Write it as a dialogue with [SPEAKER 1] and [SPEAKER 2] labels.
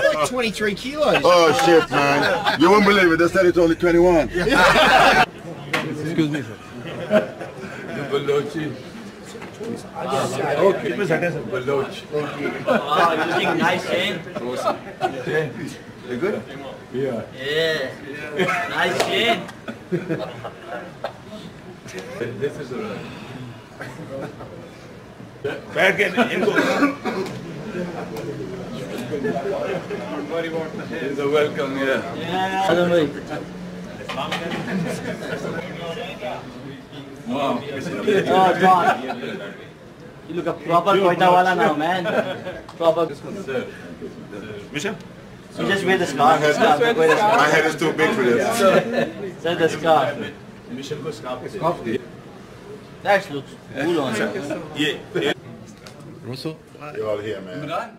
[SPEAKER 1] It's like 23 kilos.
[SPEAKER 2] Oh shit, man! You won't believe it. They said it's only 21.
[SPEAKER 3] Excuse Balochi. Okay. Baloch.
[SPEAKER 4] Wow, you're looking nice, Shane.
[SPEAKER 3] You good? Yeah.
[SPEAKER 4] Yeah. Nice, Shane
[SPEAKER 3] This is a. बैठ के इनको It's a welcome, yeah.
[SPEAKER 4] Yeah. Adam bhai.
[SPEAKER 3] Wow.
[SPEAKER 4] Oh, John. You look a proper Koita wala now, man. Proper.
[SPEAKER 3] Sir. Mission?
[SPEAKER 4] You just wear the scarf. The scarf. Wear the
[SPEAKER 2] My
[SPEAKER 4] scarf.
[SPEAKER 2] head is too big for this.
[SPEAKER 4] Sir, the scarf.
[SPEAKER 3] Mission को scarf दे
[SPEAKER 4] That looks cool on you.
[SPEAKER 3] Yeah. Rossouw?
[SPEAKER 2] You're all here, man.